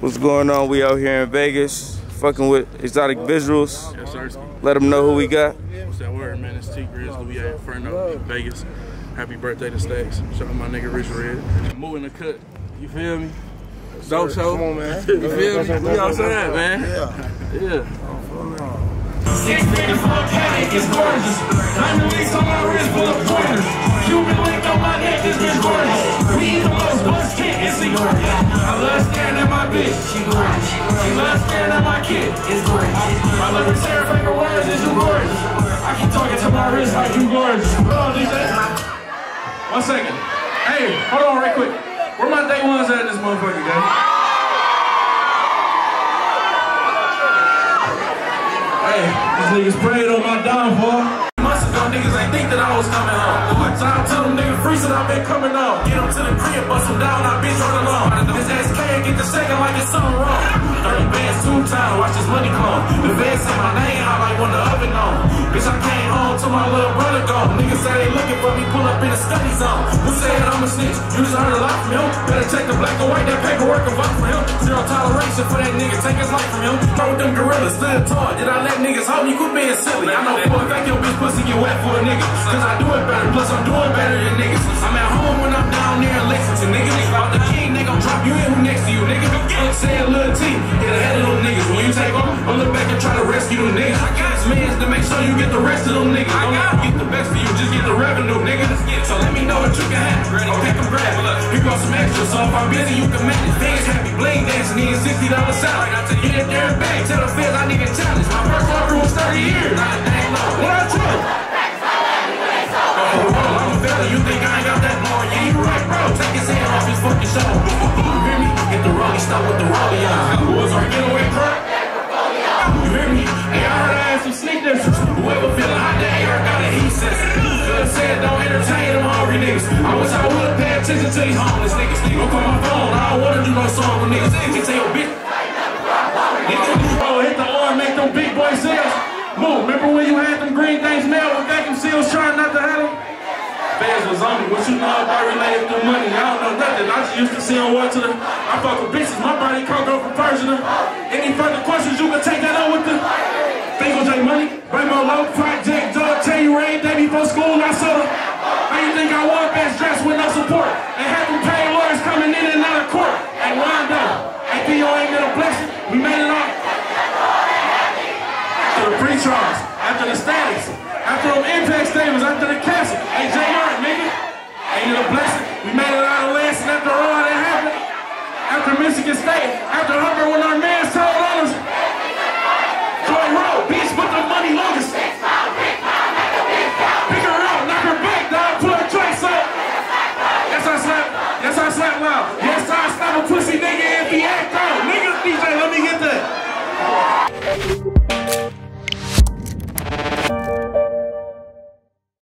What's going on? We out here in Vegas, fucking with exotic visuals. Yes, sir. Let them know who we got. What's that word, man? It's Tee Grizzley. We at Inferno in Vegas. Happy birthday to Stacks. Shout out my nigga Rich Red. Moving the cut. You feel me? Dope show. Come on, man. You feel me? We outside, man. Yeah. Yeah. Six figures cat, it's gorgeous. On my wrist full of pointers. Cuban link on my neck is gorgeous. We the most buzz kid, it's the gorgeous. I love staring at my bitch, she gorgeous. She loves staring at my kid, it's gorgeous. My words is gorgeous. I keep talking to my wrist like you gorgeous. Hold on, DJ. One second. Hey, hold on right quick. Where my day ones at this motherfucker, guys? Hey, these niggas prayed on my downfall. Months ago, niggas ain't think that I was coming home. So I tell them niggas that I've been coming on. Get them to the crib, bust them down, I bitch on alone. This SK get the second like it's something wrong. 30 bands two times, watch this money come. The vet say my name I like when the oven on. Bitch, I came home to my little brother gone. Niggas say they looking for me, pull up in the study zone. Who said I'm a snitch? You just heard a lot from him. Better check the black and white, that paperwork and vote for him. Zero toleration for that nigga, take his life from him. Throw them gorillas, stood tall. Did I let niggas hold me? Quit being silly. I know for a fact bitch pussy get wet for a nigga. Cause I do it better, plus I'm doing better than niggas. I'm at home when I'm down there in Lexington, nigga. Out the king, they gon' drop you in who next to you, nigga. I'm saying Lil T, get ahead of them niggas. When you take off, I'll look back and try to rescue them niggas. I got millions to make sure you get the rest of them niggas. I got get the best for you, just get the revenue, nigga. So let me know what you can handle. Okay, come grab it. Look, here goes some extra, so if I'm busy, you can make it. Fans happy, bling dancing, needing $60 salary. I you that there bang, tell the feds I need a challenge. My first offer was 30 years. Not a dang low. What I tell you? Oh, oh, I'm a fella, you think I ain't got that more? Yeah, you right, bro. Take his hand off his fucking show. You hear me? Get the rollie, stop with the rollie on. Who's our getaway truck? You hear me? Hey, I heard I had some sneak dissers. Whoever feeling hot, that air got a heat sensor. Good said don't entertain them hungry niggas. I wish I would pay attention to these homeless niggas. Don't call my I wanna do no song with niggas. You can tell bitch. Oh, hit the arm, make them big boy sales. Move. Remember when you had them green things mailed with vacuum seals trying not to have them? Fans was on me. What you know about related to money? I don't know nothing. I just used to see on what to the. I fuck with bitches. My body can't go from Persian. Any further questions, you can take that on with the. On J Money, Rainbow Low, Project Dog, Terry Ray, day before school, I saw them. How you think I was best dressed with no support? And had them paid lawyers coming in and out of court. Hey, Rondo, APO ain't been a blessing. We made it off. After the pre-trials, after the status, after them impact statements, after the castle. Hey, JR, nigga, blessing? We made it out